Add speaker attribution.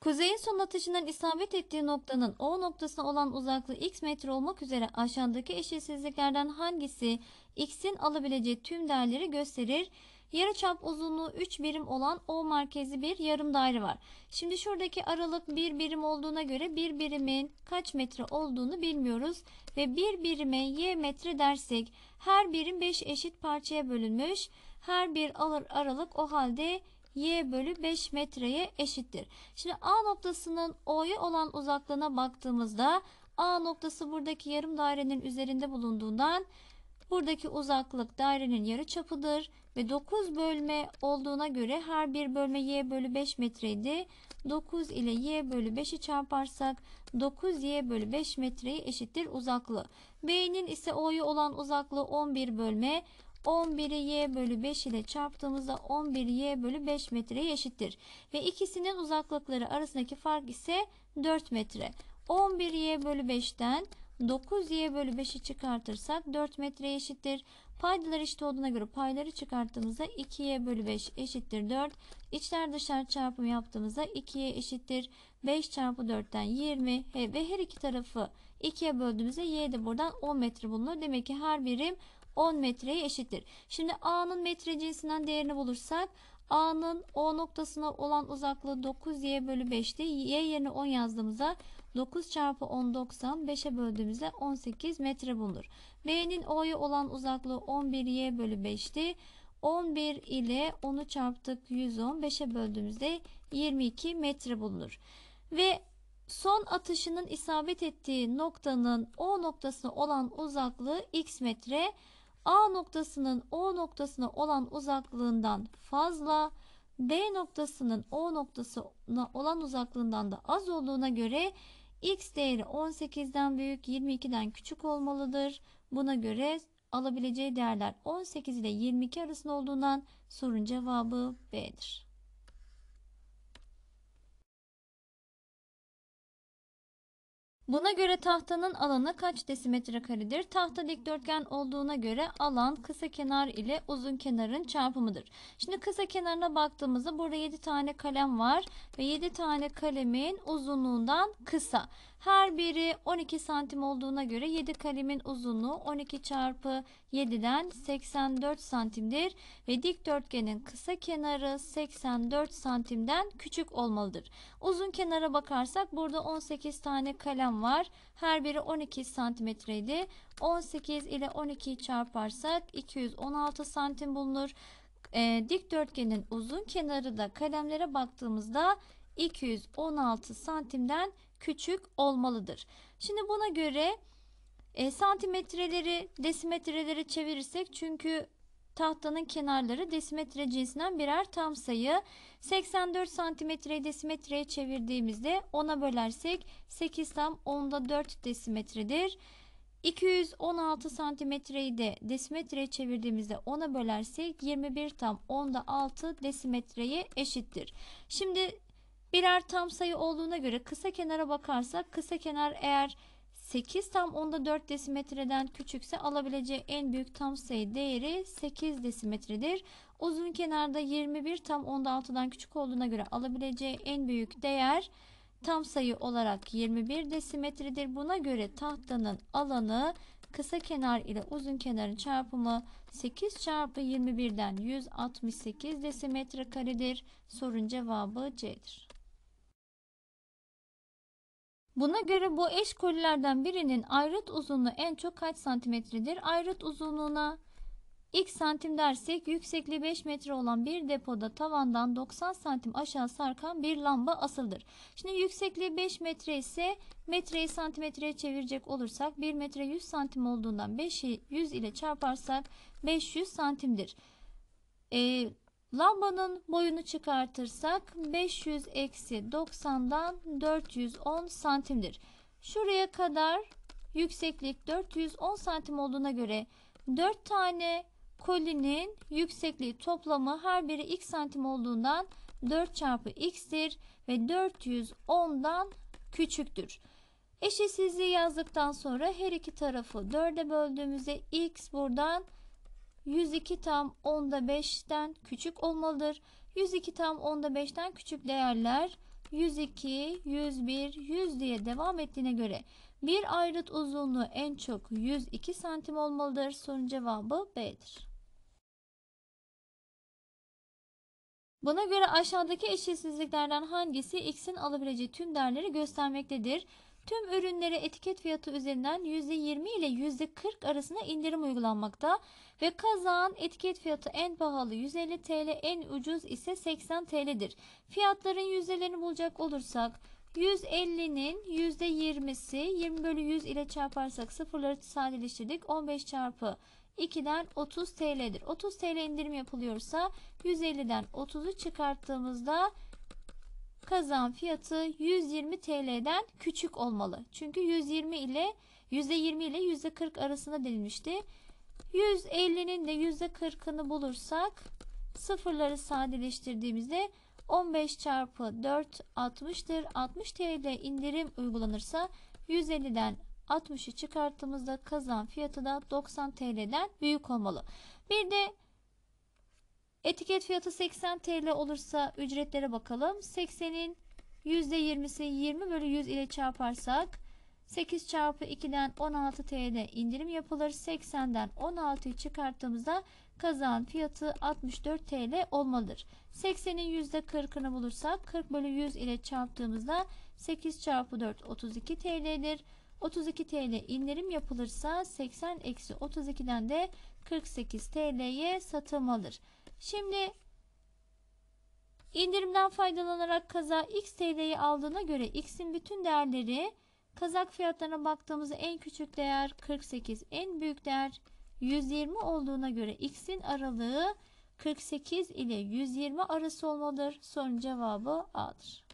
Speaker 1: Kuzeyin son atışının isabet ettiği noktanın O noktasına olan uzaklığı x metre olmak üzere aşağıdaki eşitsizliklerden hangisi x'in alabileceği tüm değerleri gösterir? Yarıçap uzunluğu 3 birim olan O merkezli bir yarım daire var. Şimdi şuradaki aralık 1 birim olduğuna göre 1 birimin kaç metre olduğunu bilmiyoruz. Ve 1 birime y metre dersek her birim 5 eşit parçaya bölünmüş. Her bir aralık o halde y bölü 5 metreye eşittir. Şimdi A noktasının O'ya olan uzaklığına baktığımızda A noktası buradaki yarım dairenin üzerinde bulunduğundan buradaki uzaklık dairenin yarı çapıdır ve 9 bölme olduğuna göre her bir bölme y bölü 5 metreydi. 9 ile y bölü 5'i çarparsak 9y bölü 5 metreye eşittir uzaklığı. B'nin ise O'ya olan uzaklığı 11 bölme. 11'i y bölü 5 ile çarptığımızda 11 y bölü 5 metreye eşittir. Ve ikisinin uzaklıkları arasındaki fark ise 4 metre. 11 y bölü 5'ten 9 y bölü 5'i çıkartırsak 4 metreye eşittir. Paydalar eşit olduğuna göre payları çıkarttığımızda 2y bölü 5 eşittir 4. İçler dışlar çarpımı yaptığımızda 2y eşittir 5 çarpı 4'ten 20 He, ve her iki tarafı 2'ye böldüğümüzde y de buradan 10 metre bulunur. Demek ki her birim 10 metreye eşittir. Şimdi A'nın metre cinsinden değerini bulursak A'nın O noktasına olan uzaklığı 9y bölü 5'ti. Y yerine 10 yazdığımızda 9 çarpı 10 90 5'e böldüğümüzde 18 metre bulunur. B'nin O'ya olan uzaklığı 11y bölü 5'ti. 11 ile 10'u çarptık 110 5'e böldüğümüzde 22 metre bulunur. Ve son atışının isabet ettiği noktanın O noktasına olan uzaklığı x metre. A noktasının O noktasına olan uzaklığından fazla, B noktasının O noktasına olan uzaklığından da az olduğuna göre x değeri 18'den büyük 22'den küçük olmalıdır. Buna göre alabileceği değerler 18 ile 22 arasında olduğundan sorun cevabı B'dir. Buna göre tahtanın alanı kaç desimetre karedir? Tahta dikdörtgen olduğuna göre alan kısa kenar ile uzun kenarın çarpımıdır. Şimdi kısa kenarına baktığımızda burada 7 tane kalem var ve 7 tane kalemin uzunluğundan kısa. Her biri 12 santim olduğuna göre 7 kalemin uzunluğu 12 çarpı 7'den 84 santimdir ve dikdörtgenin kısa kenarı 84 santimden küçük olmalıdır. Uzun kenara bakarsak burada 18 tane kalem var. Her biri 12 santimetreydi. 18 ile 12'yi çarparsak 216 santim bulunur. E, dikdörtgenin uzun kenarı da kalemlere baktığımızda 216 santimden küçük olmalıdır. Şimdi buna göre e, santimetreleri desimetrelere çevirirsek çünkü tahtanın kenarları desimetre cinsinden birer tam sayı. 84 santimetreyi desimetreye çevirdiğimizde 10'a bölersek 8 tam 10'da 4 desimetredir. 216 santimetreyi de desimetreye çevirdiğimizde 10'a bölersek 21 tam 10'da 6 desimetreye eşittir. Şimdi birer tam sayı olduğuna göre kısa kenara bakarsak kısa kenar eğer 8 tam onda 4 desimetreden küçükse alabileceği en büyük tam sayı değeri 8 desimetredir. Uzun kenarda 21 tam onda 6'dan küçük olduğuna göre alabileceği en büyük değer tam sayı olarak 21 desimetredir. Buna göre tahtanın alanı kısa kenar ile uzun kenarın çarpımı 8 çarpı 21'den 168 desimetre karedir. Sorun cevabı C'dir. Buna göre bu eş kolilerden birinin ayrıt uzunluğu en çok kaç santimetredir? Ayrıt uzunluğuna x santim dersek yüksekliği 5 metre olan bir depoda tavandan 90 santim aşağı sarkan bir lamba asıldır. Şimdi yüksekliği 5 metre ise metreyi santimetreye çevirecek olursak 1 metre 100 santim olduğundan 5'i 100 ile çarparsak 500 santimdir. Ee, Lambanın boyunu çıkartırsak 500 eksi 90'dan 410 santimdir. Şuraya kadar yükseklik 410 santim olduğuna göre 4 tane kolinin yüksekliği toplamı her biri x santim olduğundan 4 çarpı x'tir ve 410'dan küçüktür. Eşitsizliği yazdıktan sonra her iki tarafı 4'e böldüğümüzde x buradan 102 tam onda 5'ten küçük olmalıdır. 102 tam onda 5'ten küçük değerler 102, 101, 100 diye devam ettiğine göre bir ayrıt uzunluğu en çok 102 santim olmalıdır. Sorunun cevabı B'dir. Buna göre aşağıdaki eşitsizliklerden hangisi X'in alabileceği tüm değerleri göstermektedir? Tüm ürünlere etiket fiyatı üzerinden %20 ile %40 arasında indirim uygulanmakta ve kazağın etiket fiyatı en pahalı 150 TL, en ucuz ise 80 TL'dir. Fiyatların yüzdelerini bulacak olursak 150'nin %20'si 20 bölü 100 ile çarparsak sıfırları sadeleştirdik. 15 çarpı 2'den 30 TL'dir. 30 TL indirim yapılıyorsa 150'den 30'u çıkarttığımızda kazan fiyatı 120 TL'den küçük olmalı. Çünkü 120 ile %20 ile %40 arasında denilmişti. 150'nin de %40'ını bulursak sıfırları sadeleştirdiğimizde 15 çarpı 4 60'tır. 60 TL indirim uygulanırsa 150'den 60'ı çıkarttığımızda kazan fiyatı da 90 TL'den büyük olmalı. Bir de etiket fiyatı 80 TL olursa ücretlere bakalım. 80'in %20'si 20 bölü 100 ile çarparsak 8 çarpı 2'den 16 TL indirim yapılır. 80'den 16'yı çıkarttığımızda kazan fiyatı 64 TL olmalıdır. 80'in %40'ını bulursak 40 bölü 100 ile çarptığımızda 8 çarpı 4 32 TL'dir. 32 TL indirim yapılırsa 80 eksi 32'den de 48 TL'ye satılmalıdır. Şimdi indirimden faydalanarak kaza X TL'yi aldığına göre X'in bütün değerleri kazak fiyatlarına baktığımızda en küçük değer 48, en büyük değer 120 olduğuna göre X'in aralığı 48 ile 120 arası olmalıdır. Sorunun cevabı A'dır.